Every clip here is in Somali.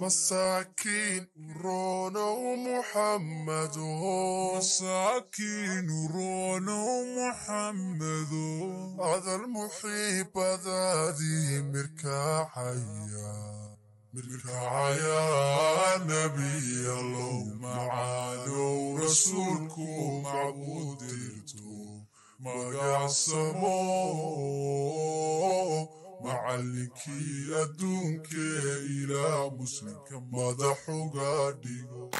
مساكين رونا ومحمد مساكين رونا ومحمد هذا المحيب هذا مركا حيا مركا يا نبي الله معاذ رسولكم معبود ما ما قعصمو macallinkii adduunkee ilaa muslimka madaxuga dhigo.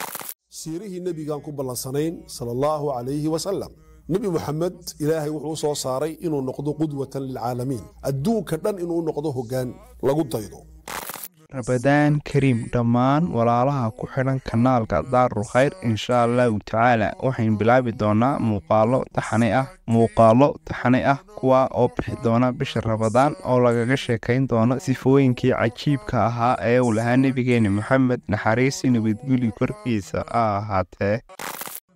Siirihii nebigaan ku ballansanayn sala allahu calayhi wasalam nebi moxamed ilaahay wuxuu u soo saaray inuu noqdo qudwatan lilcaalamiin. Adduunka dhan inuu noqdo hoggaan lagu daydo rabadaan kariim dhammaan walaalaha ku xidhan kanaalka daarul khayr insha allahu tacaala. Waxaynu bilaabi doonaa muuqaalo taxane ah muuqaalo taxane ah kuwa oo bixi doona bisha rabadaan oo lagaga sheekayn doono sifooyinkii cajiibka ahaa ee uu lahaa nebigeena moxamed naxariisi nabadguli korkiisa ha ahaatee.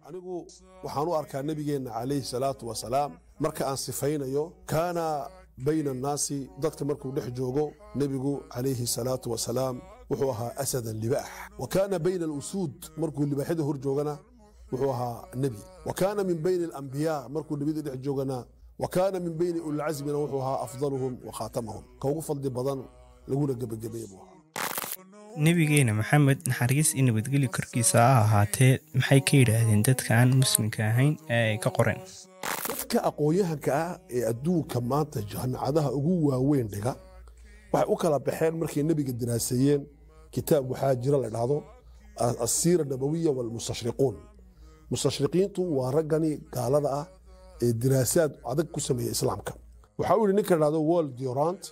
Anigu waxaan u arkaa nebigeenna calayhi salaatu wasalaam marka aan sifaynayo kaana bayna annaasi dadka markuu dhex joogo nebigu calayhi salaatu wasalaam wuxuu ahaa asadan libaax. Wa kaana bayna alusuud markuu libaaxyada hor joogana wuxuu ahaa nebi. Wa kaana min bayni alambiyaa markuu nebiyada dhex joogana wa kaana min bayni ulilcasmina wuxuu ahaa afdaluhum wa khaatamahum. Ka ugu fadli badan laguna gebagabeeye buu ahaa. Nebigeena maxamed naxariis iyo nabadgeli korkiisa ha ahaatee maxay ka yidhaahdeen dadka aan muslimka ahayn ee ay ka qoreen dadka aqoon-yahanka ah ee adduunka maanta jaamicadaha ugu waaweyn dhiga waxay u kala baxeen markay nebiga diraaseeyeen kitaab waxaa la dhahdo asiira nabawiya walmustashriquun. Mustashriqiintu waa raggani gaalada ah ee diraasaad adag ku sameeya islaamka. Waxaa u yidhi ninka dhahdo world durant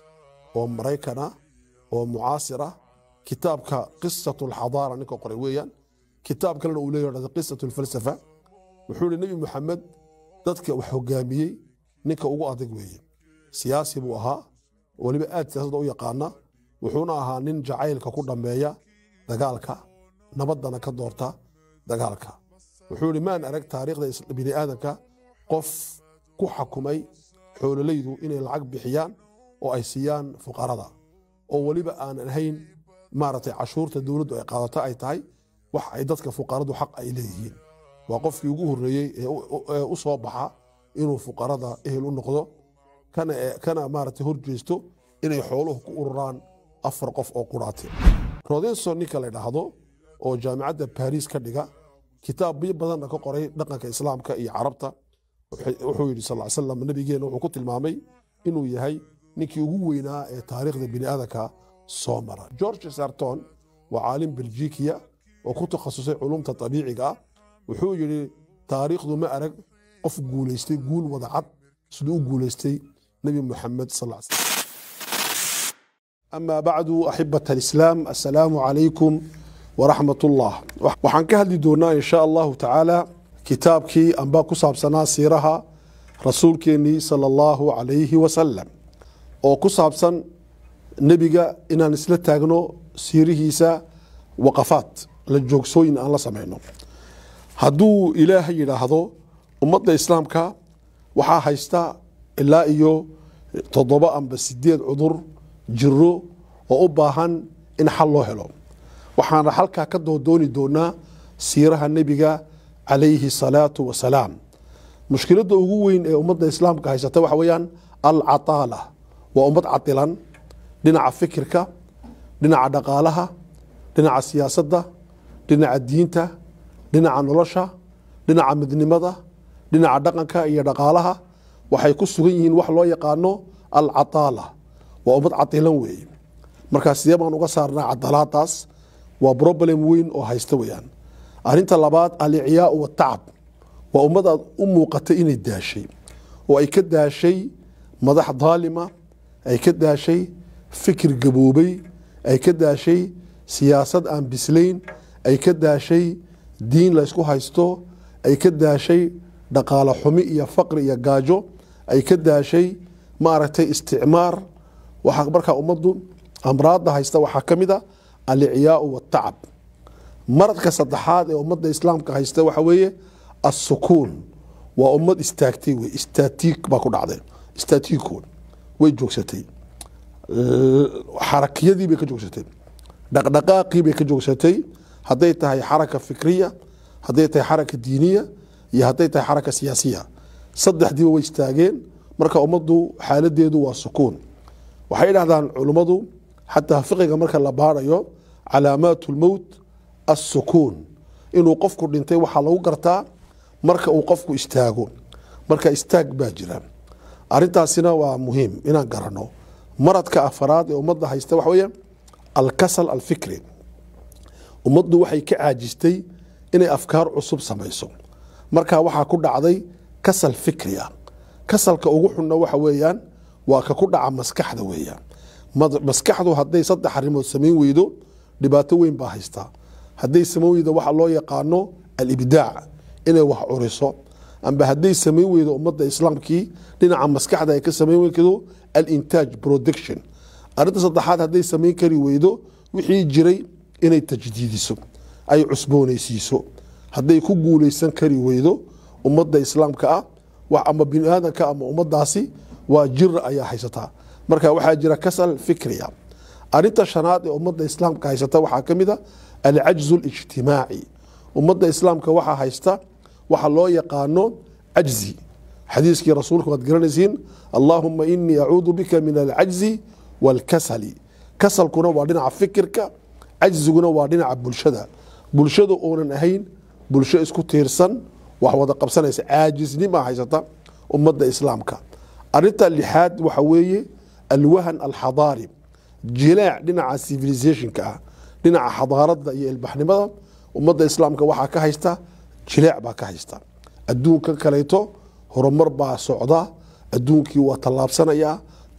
oo maraykan ah oo mucaasir ah kitaabka qisatu alxadaara ninka qoray weeyaan kitaab kalena uu leeyahay qisatu alfalsafa wuxuu yidhi nebi moxamed dadka wax hogaamiyey ninka ugu adag weeye siyaasi buu ahaa. Weliba aad siyaasadda u yaqaana. Wuxuuna ahaa nin jacaylka ku dhammeeya dagaalka. Nabaddana ka doorta dagaalka. Wuxuu yidhi maan arag taariikhda bini aadamka qof ku xakumay xoololaydu inay lacag bixiyaan oo ay siiyaan fuqarada. Oo weliba aanan ahayn maaragtay cashuurta dowladdu ay qaadato ay tahay wax ay dadka fuqaradu xaq ay leeyihiin waa qofkii ugu horreeyey ee u soo baxa inuu fuqarada ehel u noqdo. Kana maaragtay hor jeesto inay xooluhu ku ururaan afar qof oo quraate. Rodenson ninka la dhahdo oo jaamicadda baris ka dhiga. Kitaabyo badanna ka qoray dhaqanka islaamka iyo carabta. Wuxuu yidhi sal slam nabigeena wuxuu ku tilmaamay inuu yahay ninkii ugu weynaa ee taariikhda bini aadanka soo mara. George sarton waa caalim beljikiya oo ku takhasusay culumta abiiciga ah wuxuu yidhi taariikhdu ma arag qof guulaystay guul wada cad siduu u guulaystay nebi muxamed sal amaa bacdu axibat alislaam assalaamu calaykum waraxmat ullah waxaan ka hadli doonaa in sha allahu tacaala kitaabkii amba ku saabsanaa siiraha rasuulkeennii sala allahu calayhi wasalam oo ku saabsan nebiga inaan isla taagno siirihiisa waqafaad la joogsooyin aan la samayno hadduu ilaahay yidhaahdo ummadda islaamka waxaa haysta ilaa iyo toddoba amba sideed cudur jiro oo u baahan in xal loo helo. Waxaana xalkaa ka doodooni doonaa siiraha nebiga calayhi salaatu wasalaam. Mushkiladda ugu weyn ee ummadda islaamka haysata waxa weeyaan alcataala. Waa ummad cadilan dhinaca fikirka dhinaca dhaqaalaha dhinaca siyaasadda dhinaca diinta dhinaca nolosha dhinaca midnimada dhinaca dhaqanka iyo dhaqaalaha waxay ku sugan yihiin wax loo yaqaano alcataala. Waa ummad cadilan weeye markaa sidee baan uga saarnaa cadalaadaas waa problem weyn oo haysta weyaan arinta labaad alicyaau watacab waa ummad aad u muuqatay inay daashay. Oo ay ka daashay madax daalima ay ka daashay fikir gaboobay ay ka daashay siyaasad aan bislayn ay ka daashay diin laysku haysto ay ka daashay dhaqaalo xumi iyo faqri iyo gaajo ay ka daashay maaragtay isticmaar. Waxaa markaa ummaddu amraadda haysta waxaa ka mid a alicyaau watacab maradka saddexaad ee ummadda islaamka haysta waxa weeye assukuun. Waa ummad istaagtay wey istaatiik baa ku dhacday. Istaatiikoon way joogsatay. Xarakiyadii ka joogsatay. Dhaqdhaqaaqii ka joogsatay hadday tahay xaraka fikriya hadday tahay xaraka diiniya iyo hadday tahay xaraka siyaasiya. Saddexdiiba way istaageen marka ummaddu xaaladeedu waa sukuun. Waxay dhahdaan culummadu xataa fiqiga marka la baarayo calaamaat lmowt assukuun. Inuu qofku dhintay waxaa lagu gartaa marka uu qofku istaago. Marka istaag baa jira. Arintaasina waa muhiim inaan garanno maradka afaraad ee ummadda haysta waxa weeye alkasal alfikri ummaddu waxay ka caajistay inay afkaar cusub samayso. Marka waxaa ku dhacday kasal fikri ah kasalka ugu xunna waxa weeyaan waa ka ku dhaca maskaxda weeyaan. Maskaxdu hadday saddex arrimood samayn weydo dhibaato weyn baa haystaa hadday samayn weydo waxa loo yaqaano alibdaac inay wax curiso. Amba hadday samayn weydo ummadda islaamkii dhinaca maskaxda ay ka samayn weydo alintaaj production. Arrinta saddexaad hadday samayn kari weydo wixii jiray inay tajdiidiso ay cusboonaysiiso. Hadday ku guuleysan kari weydo ummadda islaamka ah wax ama bini aadanka ama ummadaasi waa jira ayaa haysataa marka waxaa jira kasal fikriya. Arinta shanaad ee ummadda islaamka haysata waxaa ka mid a alcajzu lijtimaaci ummadda islaamka waxaa haysta waxa loo yaqaano cajzi xadiiskii rasuulka waad garanaysiin allaahuma inii acuudu bika min alcajzi walkasali. Kasalkuna waa dhinaca fikirka cajziguna waa dhinaca bulshada. Bulshada oonan ahayn bulsho isku tiirsan wax wada qabsanaysa caajisnima haysata ummadda islaamka. Arinta lixaad waxa weeye alwahan alxadaari. Jilaac dhinaca civilizationka ah dhinaca xadaarada iyo ilbaxnimada ummadda islaamka waxaa ka haysta jilaac baa ka haysta. Adduunkan kaleeto horumar baa socda adduunkii waa tallaabsanaya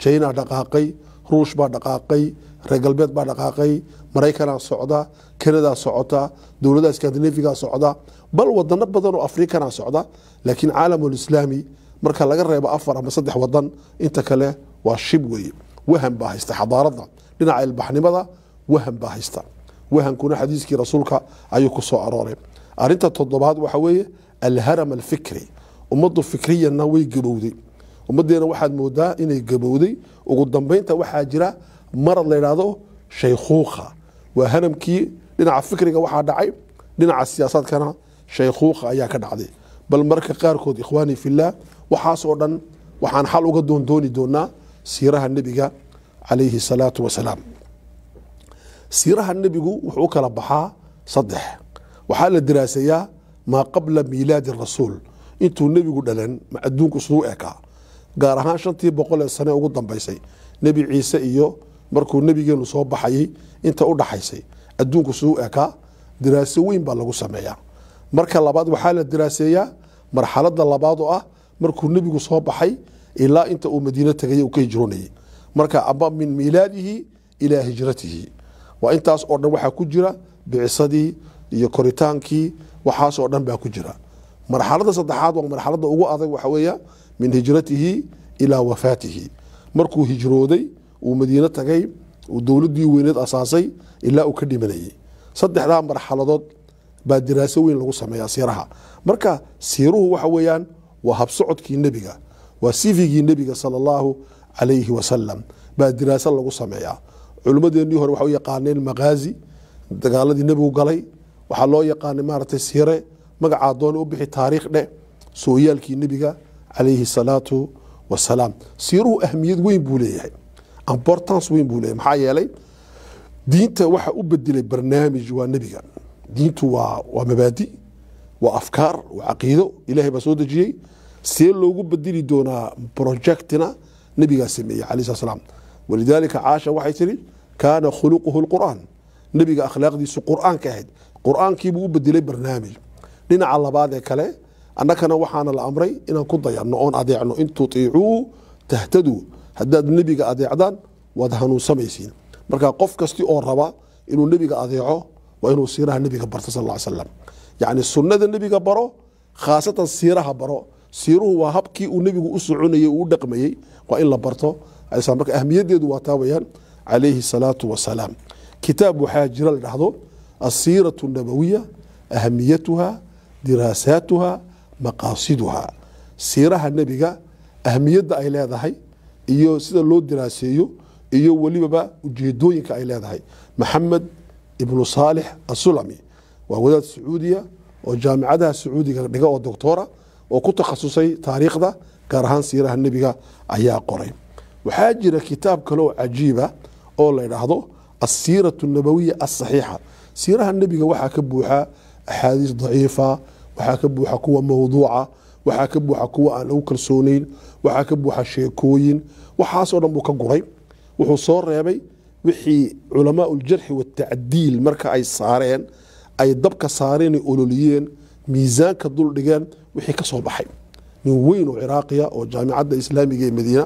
china dhaqaaqay ruush baa dhaqaaqay reer galbeed baa dhaqaaqay maraykanaa socda kanadaa socota dowladaha skandinafiga socda bal wadano badan oo afrikana socda laakiin caalamulislaami marka laga reebo afar ama saddex wadan inta kale waa shib weeye wahan baa haysta xadaarada dhinaca ilbaxnimada wahan baa haysta. Wahankuna xadiiskii rasuulka ayuu ku arooray. Arinta toddobaad waxa weeye alharam alfikri. Ummaddu fikriyanna way gabowday. Ummaddeena waxaad moodaa inay gabowday. Ugu dambeynta waxaa jira marad la yidhaahdo shaykhuukha waa haramkii dhinaca fikriga waxaa dhacay dhinaca siyaasaadkana shaykhuukha ayaa ka dhacday. Bal marka qaarkood ikhwaanii fillaah waxaas oo dhan waxaan xal uga doondooni doonaa siiraha nebiga calayhi salaatu wasalaam. Siiraha nebigu wuxuu kala baxaa saddex. Waxaa la diraasayaa maa qabla miilaadi rasuul. Intuu nebigu dhalan adduunku suu ekaa gaar ahaan shantii boqol ee sane ugu dambaysay nebi ciise iyo markuu nebigeenu soo baxayay inta u dhaxaysay adduunku suu ekaa diraaso weyn baa lagu sameeyaa. Marka labaad waxaa la diraaseeyaa marxalada labaad oo ah markuu nebigu soo baxay ilaa inta uu madiino tegay ka hijroonayay marka aba min miilaadihi ilaa hijratihi. Waa intaas oo dhan waxaa ku jira bicisadii iyo koritaankii waxaas oo dhan baa ku jira. Marxalada saddexaad waa marxalada ugu adag waxa weeya min hijratihi ilaa wafaatihi. Markuu hijrooday uu madiino tagay uu dowladii weyneed asaasay ilaa uu ka dhimanayay. Saddexdaa marxaladood baa diraaso weyn lagu sameeyaa siiraha. Marka siiruhu waxa weeyaan waa habsocodkii nebiga waa sifigii nebiga sala allahu calayhi wasalam baa diraaso lagu sameeyaa. Culimmadeennii hore waxay u yaqaaneen maqaazi dagaaladii nebigu galay. Waxaa loo yaqaanay maaragtay siire magacaa doona u bixi taariikh sooyaalkii nebiga calayhi salaatu wasalaam siiruhu ahmiyad weyn buu leeyahay importance weyn buu leeyahay. Maxaa yeelay diinta waxa u bedelay barnaamij waa nebiga. Diintu waa waa mabaadi waa afkaar waa caqiido. Ilahay baa soo dejiyey. See loogu bedeli doonaa projectina nebigaa sameeyey calayhi salatu salaam. Walidaalika caasha waxay tiri kaana khuluquhu lqur'aan nebiga akhlaaqdiisu qur'aanka ahayd. Qur'aankiibuu u bedelay barnaamij. Dhinaca labaad ee kale annakana waxaana la amray inaan ku dayanno oon adeecno in tutiicuu tahtaduu haddaad nebiga adeecdaan waad hanuunsamaysiin marka qof kasti oo raba inuu nebiga adeeco waa inuu siiraha nebiga barto sal ly slam yacni sunnada nebiga baro khaasatan siiraha baro. Siiruhu waa habkii uu nebigu u soconayey uu dhaqmayey waa in la barto. Marka ahmiyaddeedu waa taa weyaan calayhi salaatu wasalaam kitaab waxaa jira la dhahdo asiiratu nabawiya ahamiyatuha diraasaatuha maqaasiduha. Siiraha nebiga ahmiyadda ay leedahay iyo sida loo diraaseeyo iyo welibaba ujeedooyinka ay leedahay. Maxamed ibnu saalix asulami waa wadaad sacuudiya oo jaamicadaha sacuudiga dhiga oo doctora oo ku takhasusay taariikhda gaar ahaan siiraha nebiga ayaa qoray. Waxaa jira kitaab kale cajiiba oo la idhaahdo asiiratu nabawiya asaxiixa siiraha nebiga waxaa ka buuxa axaadiis daciifa waxaa ka buuxa kuwa mawduuca waxaa ka buuxa kuwa aan lagu kalsooneyn. Waxaa ka buuxa sheekooyin. Waxaasoo dhan buu ka guray. Wuxuu soo reebay wixii culamaa uljarxi watacdiil marka ay saareen ay dabka saareen ay ololiyeen miisaanka dul dhigeen wixii ka soo baxay. Nin weyn oo ciraaqiya oo jaamicadda islaamiga ee madiina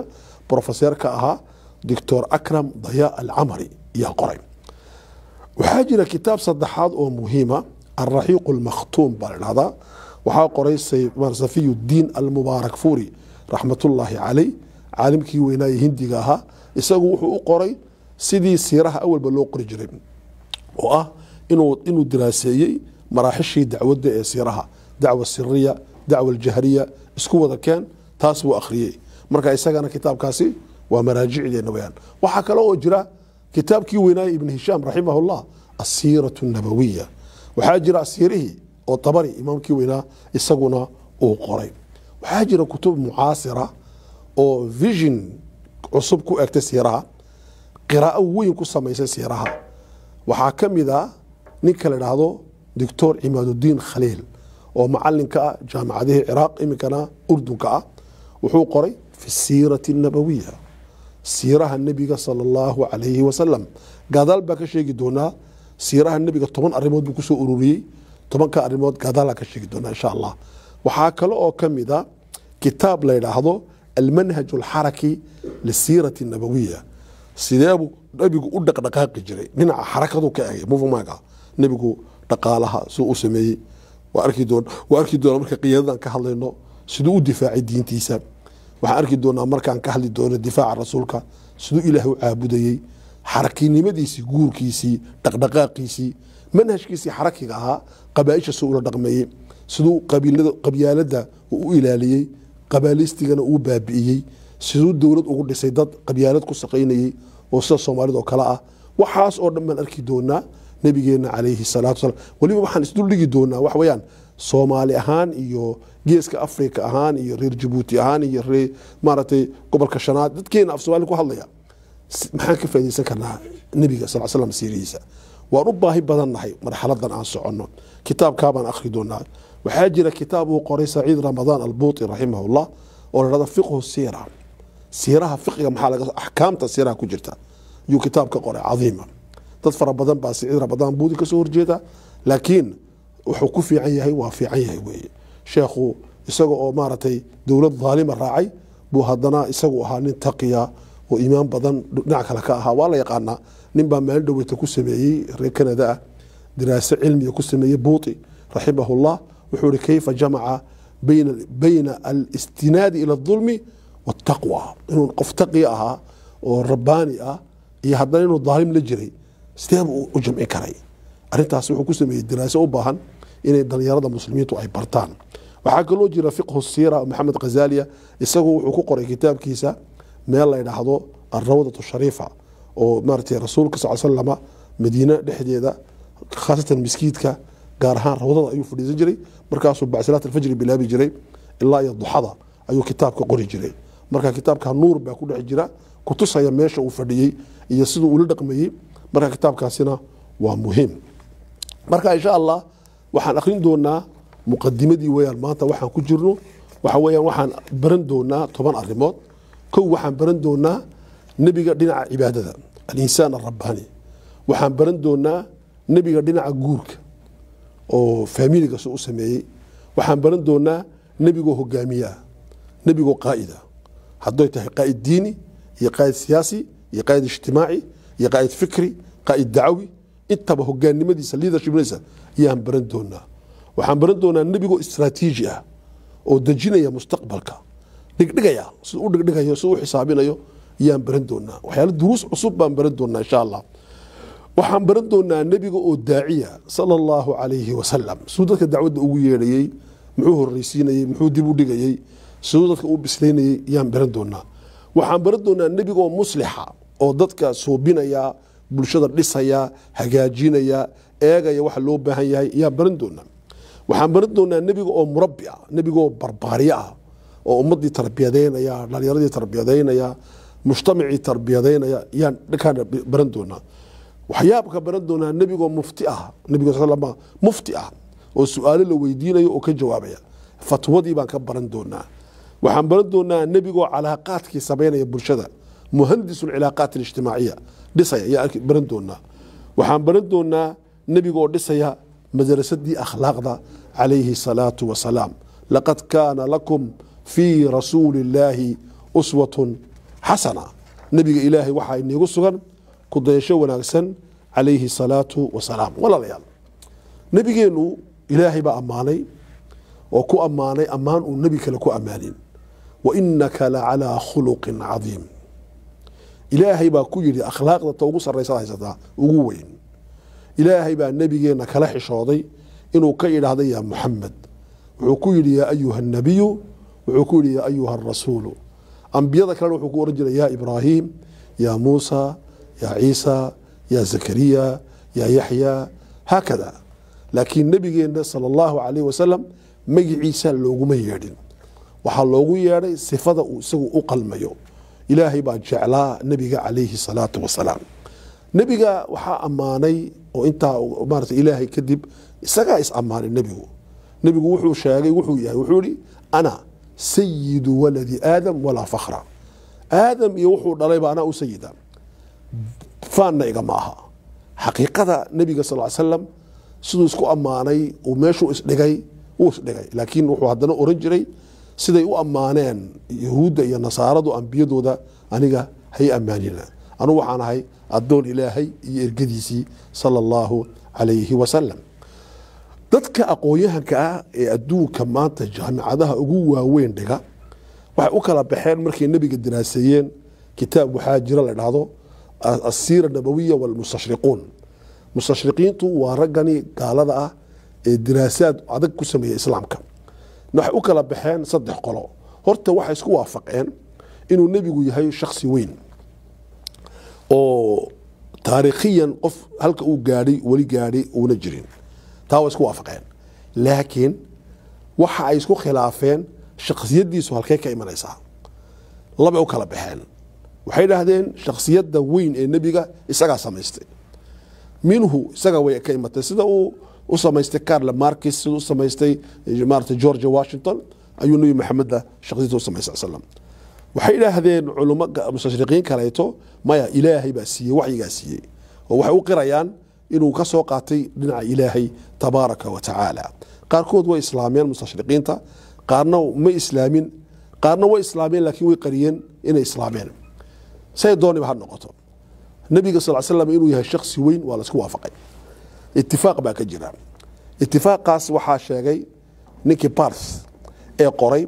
brofeseer ahaa doctor akram daya alcamari ayaa qoray. Waxaa jira kitaab saddexaad oo muhiima alraxiiq almakhtuum baa la dhahdaa waxaa qoray safiy almubaarak furi raxmatullaahi caley caalimkii weynaaye hindiga ahaa. Isagu wuxuu u qoray sidii siiraha awalba loo qori jiray oo ah inuu diraaseeyey maraaxishii dacwadda ee siiraha dacwa siriya dacwa aljahriya isku wada keen taas buu akhriyey. Marka isagana kitaabkaasi waa maraajicdeena weyaan. Waxaa kale oo jira kitaabkii weynaaye ibn hishaam raximahullah asiiratu nabawiya. Waxaa jira asiirihii oo tabari imaamkii weynaa isaguna uu qoray. Waxaa jira kutub mucaasira oo vision cusub ku egtay siiraha qiraa'o weyn ku samaysay siiraha waxaa ka mid a ninka la idhaahdo doctor cimaadudiin khaliil oo macalinka ah jaamicadihii ciraaq iminkana urdunka ah. Wuxuu qoray fi siirati nabawiya siiraha nebiga sala allahu calayhi wasalam gadaal baa ka sheegi doonaa siiraha nebiga toban arrimood buu ku soo ururiyey tobanka arrimood gadaalaa ka sheegi doonaa insha allah. Waxaa kale oo ka mid a kitaab la yidhaahdo almanhaj alxaraki lisiirati nabawiya sideebuu nebigu u dhaqdhaqaaqi jiray? Dhinaca xarakadu ka egay movemaga nebigu dhaqaalaha suu u sameeyey. Waa arki doona marka qiyaadadan ka hadlayno siduu u difaacay diintiisa. Waxaan arki doonaa markaan ka hadli doono difaaca rasuulka siduu ilaahay u caabudayey. Xarakinimadiisii guurkiisii dhaqdhaqaaqiisii manhajkiisii xarakiga ahaa qabaaisha suu ula dhaqmeeyey siduu qabyaalada u ilaaliyey qabaalistigana uu baabi'iyey siduu dowlad ugu dhisay dad qabyaalad ku saqaynayey oo sida soomaalida oo kale ah. Waxaas oo dhan baan arki doonaa nabigeena calayhi salaatu wasalaam. Weliba waxaan isduldhigi doonaa wax weeyaan soomaali ahaan iyo geeska afrika ahaan iyo reer jabuuti ahaan iyo reer maaragtay gobolka shanaad dadkeena af soomaali ku hadlaya. Maxaan ka faaideysan karnaa nebiga sal slam siirihiisa waan u baahi badan nahay marxaladan aan soconno. Kitaabkaabaan akhri doonaa. Waxaa jira kitaab uu qoray saciid ramadaan albuuti raximahullah oo la dhahdo fiqhu siira. Siiraha fiqiga maxaa laga axkaamta siiraha ku jirta. Yuu kitaab ka qoray cadiima. Dad fara badan baa saciid ramadaan buudi ka soo horjeeda laakiin wuxuu ku fiican yahay waa fiican yahay weeye. Sheekhu isaga oo maaragtay dowlad dhaalima raacay buu haddana isagu ahaa nin taqiya oo iimaan badan dhinac kale ka ahaa. Waa la yaqaanaa nin baa maalin dhoweyta ku sameeyey reer kanada ah diraaso cilmiga ku sameeyey buuti raximahullah wuxuu ihi kayfa jamaca bayna alistinaadi ila adulmi waataqwa inuu qof taqi ahaa oo rabbaani ah iyo haddana inuu daalim la jiray sidee buu u jamcin karay? Arrintaas wuxuu ku sameeyey diraaso u baahan inay dhalinyarada muslimiintu ay bartaan. Waxaa kaloo jira fiqhu siira maxamed khazaliya isagu wuxuu ku qoray kitaabkiisa meel la yidhaahdo alrawdatu shariifa oo maaragtay rasuulka sal slama madiine dhexdeeda khaasatan miskiidka gaar ahaan rawdada ayuu fadhiisan jiray. Markaasuu bacsilaat alfajri bilaabi jiray ilaa iyo duxada ayuu kitaabka qori jiray. Marka kitaabka nuur baa ku dhex jira kutusaya meesha uu fadhiyey iyo siduu ula dhaqmayey. Marka kitaabkaasina waa muhiim. Marka insha allah waxaan akhrin doonaa muqadimadii weyaan maanta waxaan ku jirno waxa weyaan waxaan baran doonaa toban arrimood. Kow waxaan baran doonaa nebiga dhinaca cibaadada alinsaan arabbaani waxaan baran doonaa nebiga dhinaca guurka oo faamiliga soo u sameeyey. Waxaan baran doonaa nebigoo hogaamiyaa nebigoo qaa'ida hadday tahay qaa'id diini iyo qaa'id siyaasi iyo qaa'id ijtimaaci iyo qaa'id fikri qaa'id dacwi intaba hogaannimadiisa leadershipnisa ayaan baran doonaa. Waxaan baran doonaa nebigoo istraatiiji ah oo dejinaya mustaqbalka. Dhigdhigaya siduu dhigdhigayo siduu xisaabinayo yaan baran doonaa waxyaala duruus cusub baan baran doonaa insha allah. Waxaan baran doonaa nebiga oo daaciya sala allahu calayhi wasalam siduu dadka dacwadda ugu yeedhayey muxuu horreysiinayey muxuu dib u dhigayey siduu dadka u bislaynayey yaan baran doonaa waxaan baran doonaa nebigaoo muslixa oo dadka soobinaya bulshada dhisaya hagaajinaya eegaya waxa loo baahan yahay ayaan baran doonaa waxaan baran doonaa nebiga oo murabi ah nebiga oo ah oo ummadii tarbiyadeynaya dhalinyaradii tarbiyadeynaya mujtamacii tarbiyadeynaya ayaan dhankaan baran doonaa. Waxyaabka baran doonaa nebigoo mufti ah nebiga sal mufti ah oo su'aalo la weydiinayo oo ka jawaabaya fatwadii baan ka baran doonaa. Waxaan baran doonaa nebigoo calaaqaadkii sameynaya bulshada muhandisu cilaaqaat alijtimaaciya dhisaya ayaan baran doonaa. Waxaan baran doonaa nebigoo dhisaya madrasadii akhlaaqda calayhi salaatu wasalaam laqad kaana lakum fii rasuuli illaahi uswatun xasana. Nebiga ilaahay waxaa iniigu sugan kudayasho wanaagsan calayhi salaatu wasalaam walaalayaal. Nebigeennu ilaahay baa ammaanay oo ku ammaanay ammaan uu nebi kale ku ammaanin. Wa inaka la khuluqin cadiim. Ilaahay baa ku yidhi akhlaaqda ugu sarraysaad haysataa ugu weyn. Ilaahay baa nebigeenna kala xishooday inuu ka idhaahda yaa muxamed wuxuu ku yidhi yaa ayuha nabiyu wuxuu ku yidhi yaa ayuha arasuulu ambiyada kalena wuxuu ku ohan jiray yaa ibraahim yaa muusa yaa ciisa yaa zakariya yaa yaxya haakada. Laakiin nebigeenna sala allahu calayh wasalam magiciisa looguma yeedhin. Waxaa loogu yeedhay sifada uu isagu u qalmayo. Ilaahay baa jeclaa nebiga calayhi salaatu wasalaam nebiga waxaa ammaanay oo intaa maarata ilaahay kadib isagaa is ammaanay nebigu. Nebigu wuxuu sheegay wuxuu yahay wuxuu yihi ana sayidu waladi aadam walaa fakhra. Aadam iyo wuxuu dhalayba anaa u sayida. Faanna igama aha xaqiiqada nebiga sal ly slam siduu isku ammaanay uu meeshuu isdhigay wuu isdhigay laakiin wuxuu haddana oran jiray siday u ammaaneen yahuudda iyo nasaaradu ambiyadooda aniga hay ammaanina. Anugu waxaan ahay addoon ilaahay iyo ergadiisii sala allahu calayhi wasalam dadka aqoon-yahanka ah ee adduunka maanta jaamicadaha ugu waaweyn dhiga waxay u kala baxeen markay nebiga daraaseeyeen kitaab waxaa jira la dhahdo asiira nabawiya walmustashriquun. Mustashriqiintu waa raggani gaalada ah ee diraasaad adag ku sameeya islaamka. Waxay u kala baxeen saddex qolo. Horta waxay isku waafaqeen inuu nebigu yahay shaksi weyn oo taariikhiyan qof halka uu gaadhay weli gaadhay uuna jirin taa way isku waafaqeen. Laakiin waxa ay isku khilaafeen shaksiyadiisu halkey ka imanaysaa. Labay u kala baxeen. Waxay idhaahdeen shaksiyadda weyn ee nebiga isagaa samaystay. Minhu isaga way ka imatay. Sida uu u samaystay carle markis sida samaystay maarata georgia washington ayuu nebi maxameda shaksiyadda u samaystay slam waxay idhaahdeen culimo mustashriqiin kaleeto maya ilaahay baa siiyey waxyigaa siiyey. Oo waxay u qirayaan inuu ka soo qaatay dhinaca ilaahay tabaaraka wa qaarkood way islaameen mustashriqiinta qaarna ma islaamin qaarna way islaameen laakiin way qariyeen inay islaameen say dooniba ha noqoto. Nebiga sal slam inuu yahay shaksi weyn waa la isku waafaqay. Itifaaq baa ka jira. Itifaaqaas waxaa sheegay ninkii bars ee qoray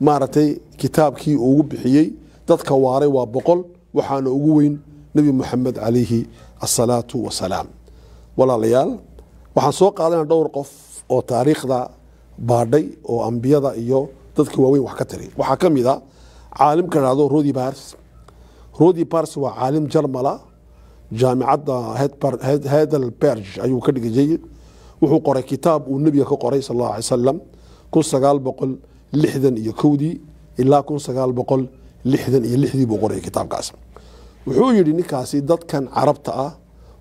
maaragtay kitaabkii uu bixiyey dadka waaray waa boqol waxaana ugu weyn nebi moxamed calayhi asalaatu wasalaam walaalayaal. Waxaan soo qaadana dhowr qof oo taariikhda baadhay oo ambiyada iyo dadka waaweyn wax ka tiri. Waxaa ka mid a caalimka dhahdo rodi bars rodi bars waa caalim jarmala. Jaamicadda heidelberg ayuu ka dhigayay wuxuu qoray kitaab uu nebiga ka qoray sal alla alay salam kun sagaal boqol lixdan iyo kowdii ilaa kun sagaal boqol lixdan iyo lixdii buu qorayay kitaabkaas. Wuxuu yidhi ninkaasi dadkan carabta ah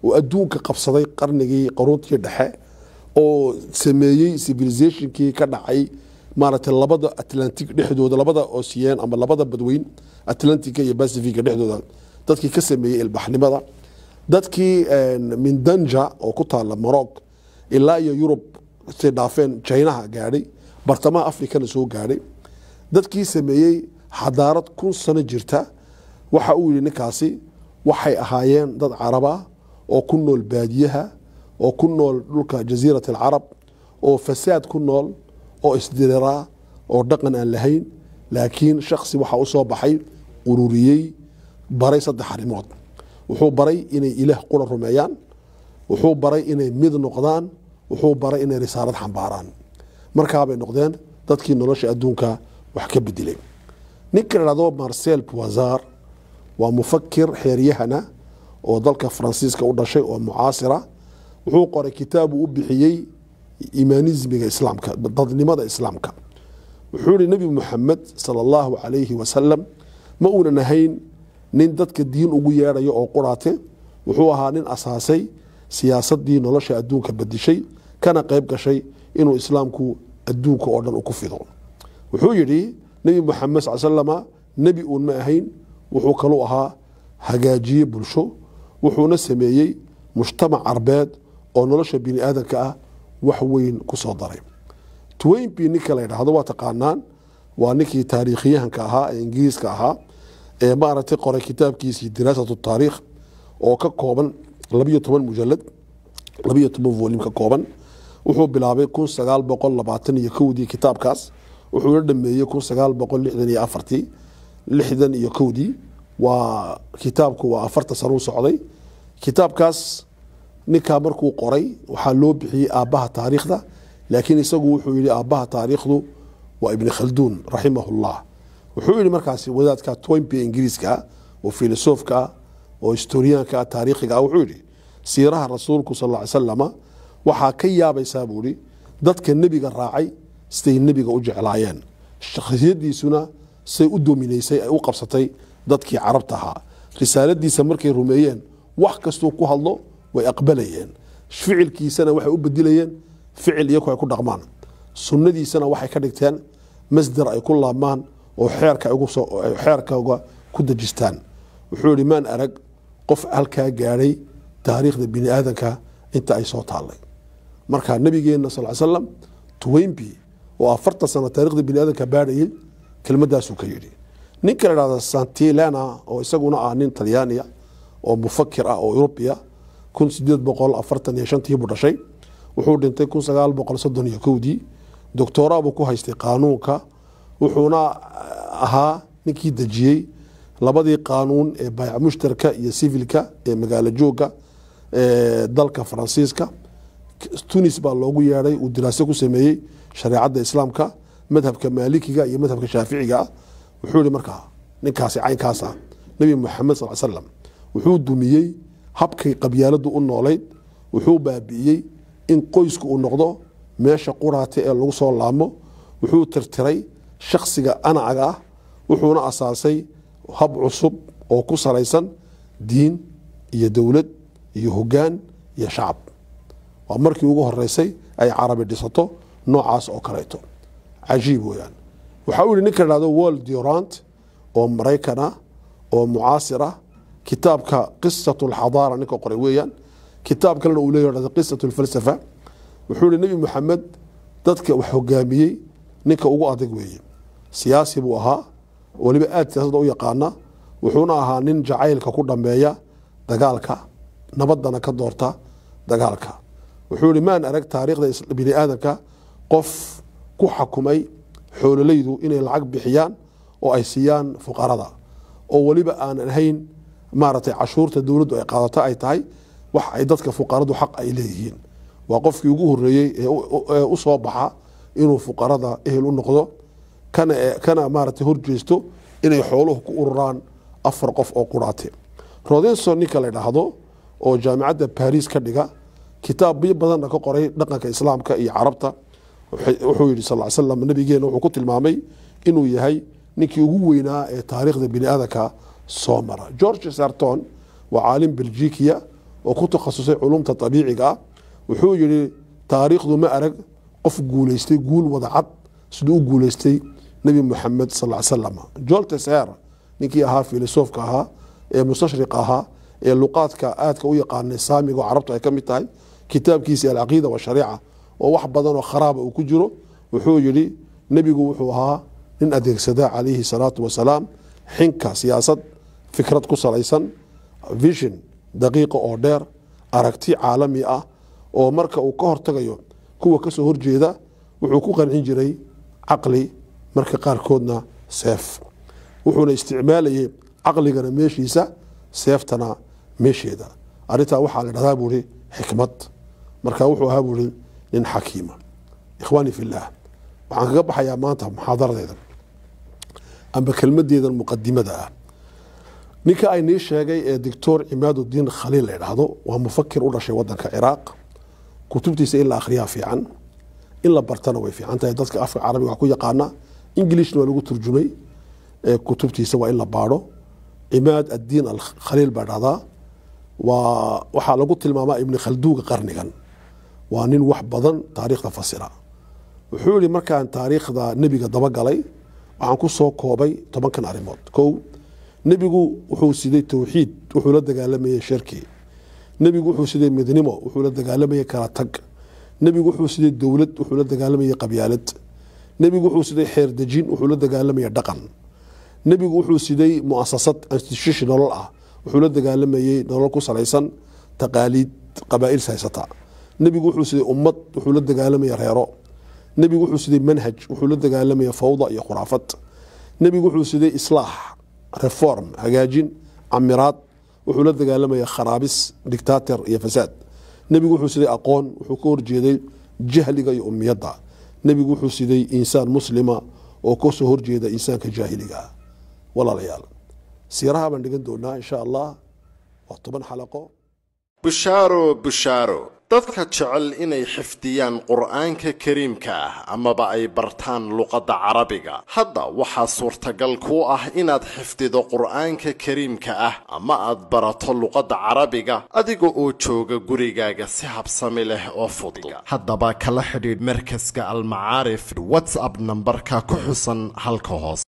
oo adduunka qabsaday qarnigii qaruuntii dhexe oo sameeyey civilizationkii ka dhacay maaragtay labada atlantic dhexdooda labada ocean ama labada badweyn atlantica iyo pacifica dhexdooda dadkii ka sameeyey ilbaxnimada. Dadkii mindanja oo ku taala morog ilaa iyo yurub say dhaafeen jinaha gaadhay bartamaha africana soo gaadhay. Dadkii sameeyey xadaarad kun sano jirta waxa uu yihi ninkaasi waxay ahaayeen dad caraba oo ku nool baadiyaha oo ku nool dhulka jasiirat alcarab oo fasaad ku nool oo isdiriraa oo dhaqan aan lahayn laakiin shaksi waxa u soo baxay ururiyey baray saddex arrimood. Wuxuu baray inay ilaah qura rumeeyaan wuxuu baray inay mid noqdaan wuxuu baray inay risaalad xambaaraan. Markaabay noqdeen dadkii nolosha adduunka wax ka bedelay. Ninka la dhahdo marcel poisar waa mufakir xeeryahana oo dalka faransiiska u dhashay oo mucaasira wuxuu qoray kitaab uu u bixiyey imanismiga islaamka dadnimada islaamka. Wuxuu yihi nebi muxamed sala allahu calayhi wasalam ma uunan ahayn nin dadka diin ugu yeedhayo oo quraate. Wuxuu ahaa nin asaasay siyaasadii nolosha adduunka bedishay kana qayb gashay inuu islaamku adduunka oo dhan ku fido. Wuxuu yidhi nebi muxamed sal slama nebi uun ma ahayn wuxuu kalu ahaa hagaajiye bulsho wuxuuna sameeyey mujtamac carbeed oo nolosha bini aadanka ah wax weyn ku soo daray. Twainby ninka la ydhaahdo waa taqaanaan waa ninkii taariikhiyahanka ahaa ee ingiriiska ahaa ee maaragtay qoray kitaabkiisii diraasat taariikh oo ka kooban labiyo toban mujalad labiyo toban volim ka kooban wuxuu bilaabay kun sagaal boqol labaatan iyo kowdii kitaabkaas wuxuuna dhameeyey kun sagaal boqol lixdan iyo afartii lixdan iyo kowdii waa kitaabku waa afarta sano u socday. Kitaabkaas ninkaa markuu qoray waxaa loo bixiyey aabbaha taariikhda laakiin isagu wuxuu yihi aabbaha taariikhdu waa ibni khalduun raximahullah wuxuu yihi markaasi wadaadka twinby ingiriiska oo filosofka oo historiyaanka taariikhiga wuxuu yihi siiraha rasuulku sal ly salama waxaa ka yaabaysaa buu ihi dadka nebiga raacay siday nebiga u jeclaayeen. Shakhsiyadiisuna say u dominaysay ay u qabsatay dadkii carabta ahaa. Risaaladiisa markay rumeeyeen wax kastuu ku hadlo way aqbalayeen. Ficilkiisana waxay u bedilayeen ficil iyaku ay ku dhaqmaan. Sunnadiisana waxay ka dhigteen masdar ay ku laabmaan oo xeerkooga ku dejistaan. Wuxuu yihi maan arag qof halkaa gaadhay taariikhda bini aadanka inta ay soo taallay. Marka nabigeena sal slam twainby oo afartan sano taarikhda bini aadanka baadhayay kelmadaasuu ka yidhi ninka la dhahda santilena oo isaguna ah nin talyaaniya oo mufakir ah oo eurubiya kun sideed boqol afartan iyo shantii buu dhashay. Wuxuu dhintay kun sagaal boqol soddon iyo kowdii. Doctora buu ku haystay qaanuunka. Wuxuuna ahaa ninkii dejiyey labadii qaanuun ee bayc mushtarka iyo sivilka ee magaalo jooga dalka faransiiska. Tunis baa loogu yeedhay uu diraaso ku sameeyey shareecadda islaamka madhabka maalikiga iyo madhabka shaaficiga. ah wuxuu yihi markaa ninkaasi caynkaasa nebi muxamed sal slam wuxuu dumiyey habkay qabyaaladu u noolayd wuxuu baabi'iyey in qoysku uu noqdo meesha quraate ee lagu soo laamo wuxuu tirtiray shaksiga anacaga ah wuxuuna asaasay hab cusub oo ku salaysan diin iyo dowlad iyo hogaan iyo shacab. Waa markii ugu horeysay ay carabi dhisato noocaas oo kaleeto. Cajiib weyaan waxaa u yihi ninka dhahdo world durant oo maraykan ah oo mucaasir ah kitaabka qisat alxadaara ninka qoray weeyaan kitaab kalena uu leeyahy qisat alfalsafa wuxuu yihi nebi moxamed dadka wax hogaamiyey ninka ugu adag weeye. Siyaasi buu ahaa weliba aad siyaasadda u yaqaana wuxuuna ahaa nin jacaylka ku dhameeya dagaalka nabadana ka doorta dagaalka. Wuxuu yihi maan arag taariikhda bini aadamka qof ku xakumay xoololaydu inay lacag bixiyaan oo ay siiyaan fuqarada. Oo weliba aanan ahayn maaragtay cashuurta dowladdu ay qaadato ay tahay wax ay dadka fuqaradu xaq ay leeyihiin. Waa qofkii ugu horeeyey ee u soo baxa inuu fuqarada ehel u noqdo kana maarata horjeesto inay xooluhu ku ururaan afar qof oo quraate. Rodenson ninka la dhaahdo oo jaamicadda baris ka dhiga kitaabyo badanna ka qoray dhaqanka islaamka iyo carabta wuxuu yihi sal slam nabigeena wuxuu ku tilmaamay inuu yahay ninkii ugu weynaa ee taariikhda bini aadanka soo mara. George sarton waa caalim beljikiya oo ku takhasusay culumta abiiciga ah. Wuxuu yihi taariikhdu ma arag qof guuleystay guul wada cad siduu u guuleystay nebi muxamed sal slam jolteser ninkii ahaa filosofka ahaa ee mustashriq ahaa ee luqaadka aadka u yaqaanay saamiga oo carabtu ay ka mid tahay kitaabkiisi alcaqiida washariica oo wax badan oo kharaaba uu ku jiro wuxuu yihi nebigu wuxuu ahaa nin adeegsada calayhi salaatu wasalaam xinka siyaasad fikrad ku salaysan vision daqiiqa oo dheer aragti caalami ah oo marka uu ka hortagayo kuwa ka soo horjeeda wuxuu ku qancin jiray caqli marka qaarkoodna seef. Wuxuuna isticmaalayay caqligana meeshiisa seeftana meesheeda. Arintaa waxaa la dhahdaa buuri xikmad. Marka wuxuu ahaa buuri nin xakiima. Ikhwaani fillaah waxaan kaga baxayaa maanta muxaadaradeeda. Amba kelmadeedan muqadimada ah. Ninka ay nii sheegay ee doctor cimaadudiin khaliil la idhaahdo waa mufakir u dhashay wadanka ciraaq. Kutubtiisa in la akhriyaa fiican. In la bartana way fiican tahay. Dadka afka carabiga ku yaqaana. Ingilishna waa lagu turjumay. Kutubtiisa waa in la baadho. Cimaad addiin alkhaliil baa dhahdaa waa waxaa lagu tilmaamaa ibni khalduuga qarnigan waa nin wax badan taariikhda fasira. Wuxuu yihi markaan taariikhda nebiga dabagalay waxaan ku soo koobay tobankan arrimood. Kow nebigu wuxuu siday towxiid wuxuu la dagaalamayay shirki. Nebigu wuxuu siday midnimo wuxuu la dagaalamayay kala tag nebigu wuxuu siday dowlad wuxuu la dagaalamayay qabyaalad. Nebigu wuxuu siday xeer dejin wuxuu la dagaalamayay dhaqan. Nebigu wuxuu siday muasasad institution nolol ah wuxuu la dagaalamayey nolol ku salaysan taqaaliid qabaa'il haysata nebigu wuxuu siday ummad wuxuu la dagaalamaya reero. Nebigu wuxuu siday manhaj wuxuu la dagaalamaya fawda iyo khuraafad. Nebigu wuxuu siday islaax reform hagaajin camiraad wuxuu la dagaalamaya kharaabis dictator iyo fasaad. Nebigu wuxuu siday aqoon wuxuu ka horjeeday jahliga iyo umiyadda nebigu wuxuu siday insaan muslima oo ka soo horjeeda insaanka jaahiliga. Walaalayaal siiraha baan dhigan doonaa insha allah. Waa toban xalaqo. Bushaaro bushaaro dadka jecel inay xifdiyaan qur'aanka kariimka ah amaba ay bartaan luqadda carabiga. Hadda waxaa suurtagal kuu ah inaad xifdido qur'aanka kariimka ah ama aad barato luqadda carabiga adiga oo jooga gurigaaga si habsami leh oo fudud. Haddaba kala xidhiidh markaska almacaarif whatsapp nambarka ku xusan halka hoose